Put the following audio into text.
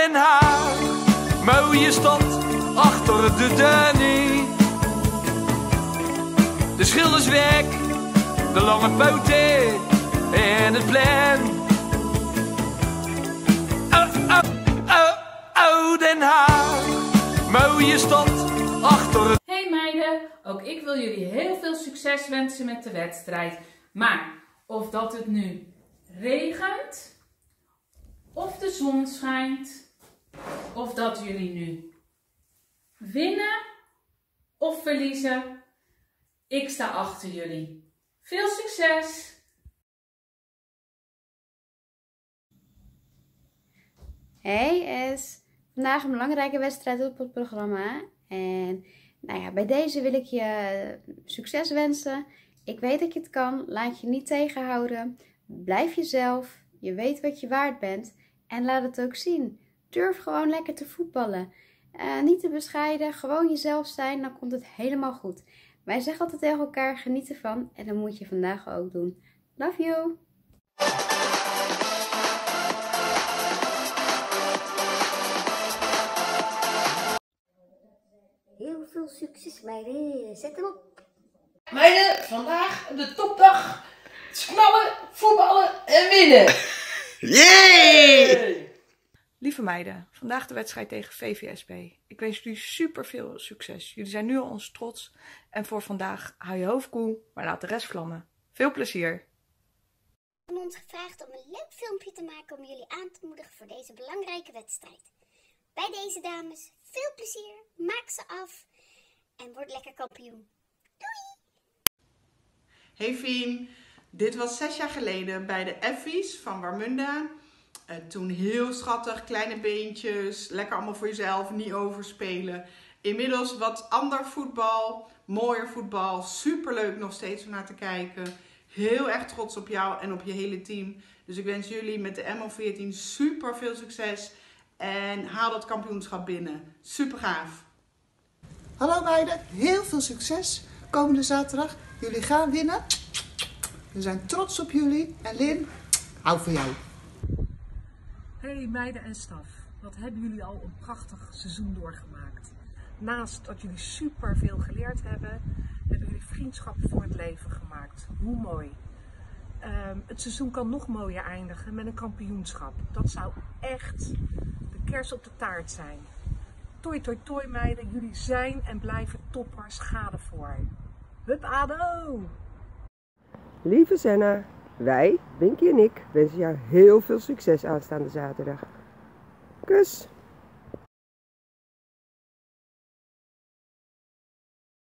Den Haag, mooie stad achter de Danny. De schilderswerk, de lange poten en het plan. Oh, oh, oh, oh, Den Haag, mooie stad achter het Hey meiden, ook ik wil jullie heel veel succes wensen met de wedstrijd. Maar of dat het nu regent, of de zon schijnt, of dat jullie nu winnen of verliezen, ik sta achter jullie. Veel succes! Hey Es, vandaag een belangrijke wedstrijd op het programma. En nou ja, bij deze wil ik je succes wensen. Ik weet dat je het kan, laat je niet tegenhouden. Blijf jezelf, je weet wat je waard bent en laat het ook zien. Durf gewoon lekker te voetballen. Eh, niet te bescheiden, gewoon jezelf zijn, dan komt het helemaal goed. Wij zeggen altijd tegen elkaar, geniet ervan en dat moet je vandaag ook doen. Love you! Heel veel succes meiden. Zet hem op. Meiden, vandaag de topdag. Knallen, voetballen en winnen. Yay! Lieve meiden, vandaag de wedstrijd tegen VVSB. Ik wens jullie super veel succes. Jullie zijn nu al ons trots. En voor vandaag hou je hoofd koel, maar laat de rest vlammen. Veel plezier! We hebben ons gevraagd om een leuk filmpje te maken om jullie aan te moedigen voor deze belangrijke wedstrijd. Bij deze dames, veel plezier, maak ze af en word lekker kampioen. Hey Fien, dit was zes jaar geleden bij de Effies van Warmunda. Eh, toen heel schattig, kleine beentjes, lekker allemaal voor jezelf, niet overspelen. Inmiddels wat ander voetbal, mooier voetbal, superleuk nog steeds om naar te kijken. Heel erg trots op jou en op je hele team. Dus ik wens jullie met de MO14 super veel succes en haal dat kampioenschap binnen. Super gaaf! Hallo meiden, heel veel succes komende zaterdag. Jullie gaan winnen. We zijn trots op jullie. En Lin, hou van jou. Hey meiden en staf, wat hebben jullie al een prachtig seizoen doorgemaakt. Naast dat jullie super veel geleerd hebben, hebben jullie vriendschappen voor het leven gemaakt. Hoe mooi. Ehm, het seizoen kan nog mooier eindigen met een kampioenschap. Dat zou echt de kers op de taart zijn. Toi toi toi meiden, jullie zijn en blijven toppers. Ga ervoor. Hup ADO! Lieve Senna, wij, Winky en ik, wensen jou heel veel succes aanstaande zaterdag. Kus!